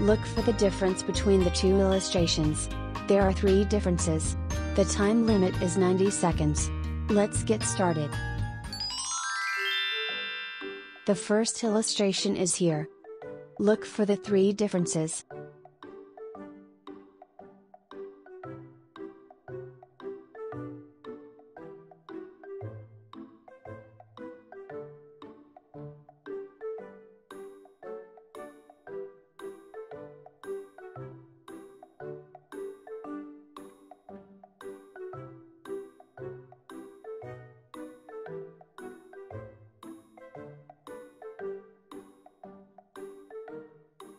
Look for the difference between the two illustrations. There are three differences. The time limit is 90 seconds. Let's get started. The first illustration is here. Look for the three differences.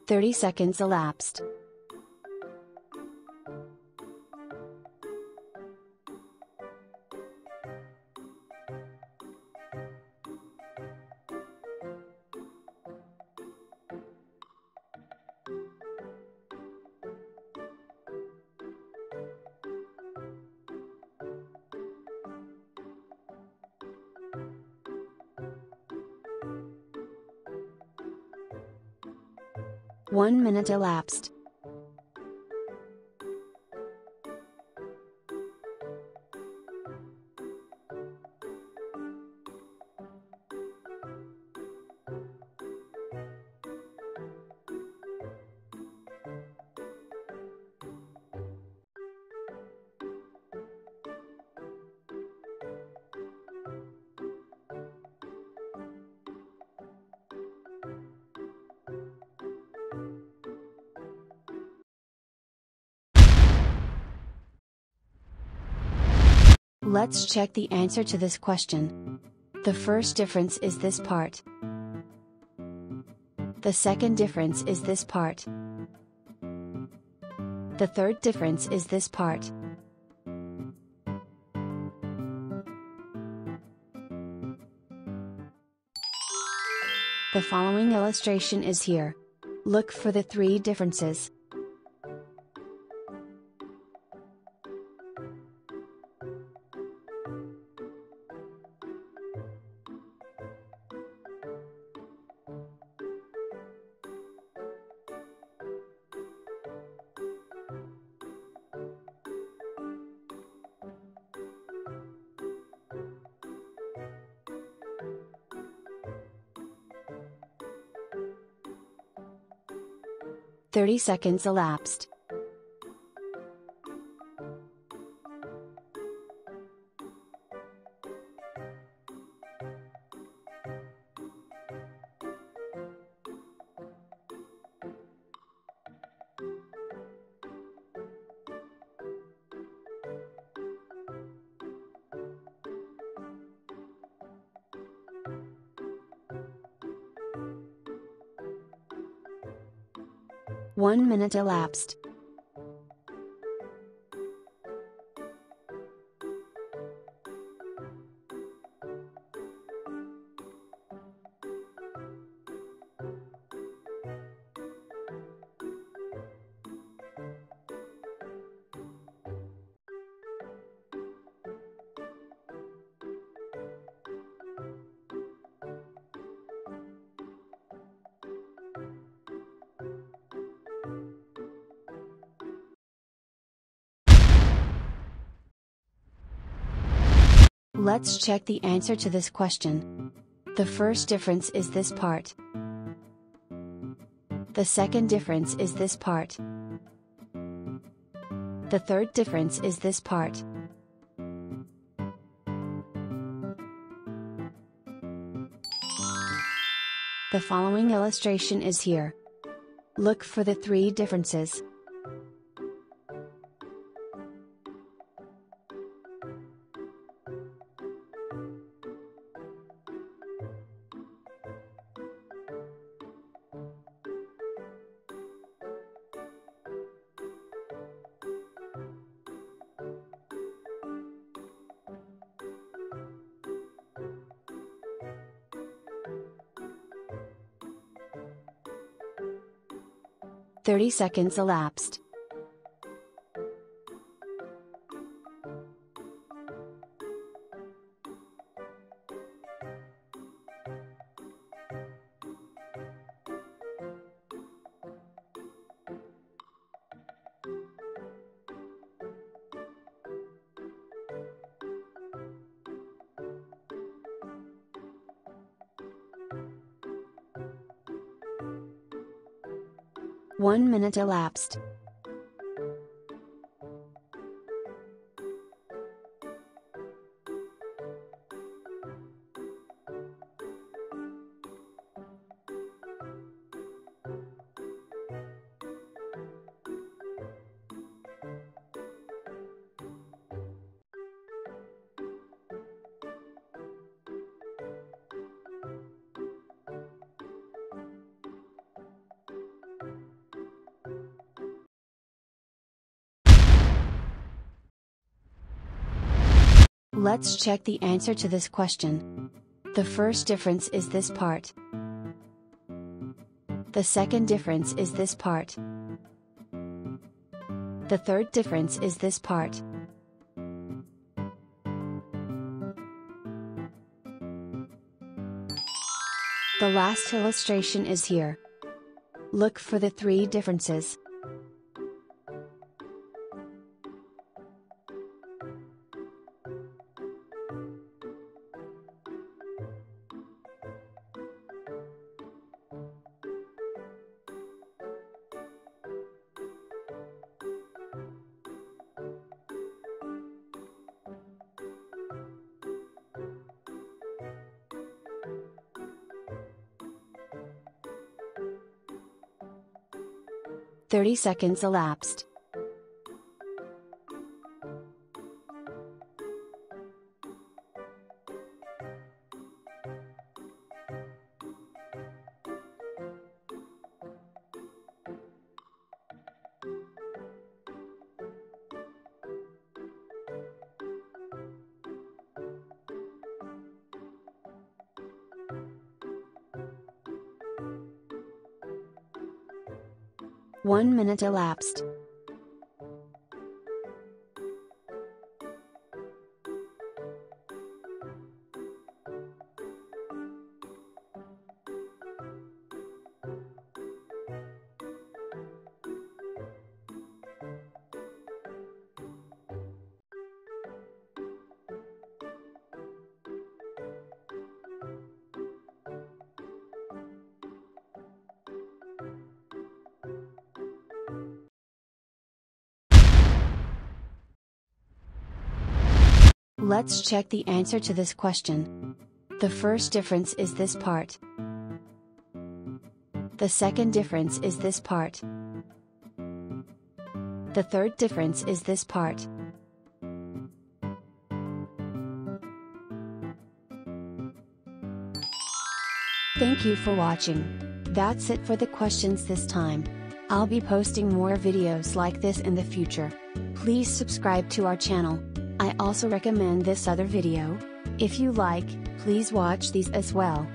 Thirty seconds elapsed. One minute elapsed. Let's check the answer to this question. The first difference is this part. The second difference is this part. The third difference is this part. The following illustration is here. Look for the three differences. Thirty seconds elapsed. One minute elapsed. Let's check the answer to this question. The first difference is this part. The second difference is this part. The third difference is this part. The following illustration is here. Look for the three differences. Thirty seconds elapsed. One minute elapsed. Let's check the answer to this question. The first difference is this part. The second difference is this part. The third difference is this part. The last illustration is here. Look for the three differences. Thirty seconds elapsed. One minute elapsed. Let's check the answer to this question. The first difference is this part. The second difference is this part. The third difference is this part. Thank you for watching. That's it for the questions this time. I'll be posting more videos like this in the future. Please subscribe to our channel. I also recommend this other video. If you like, please watch these as well.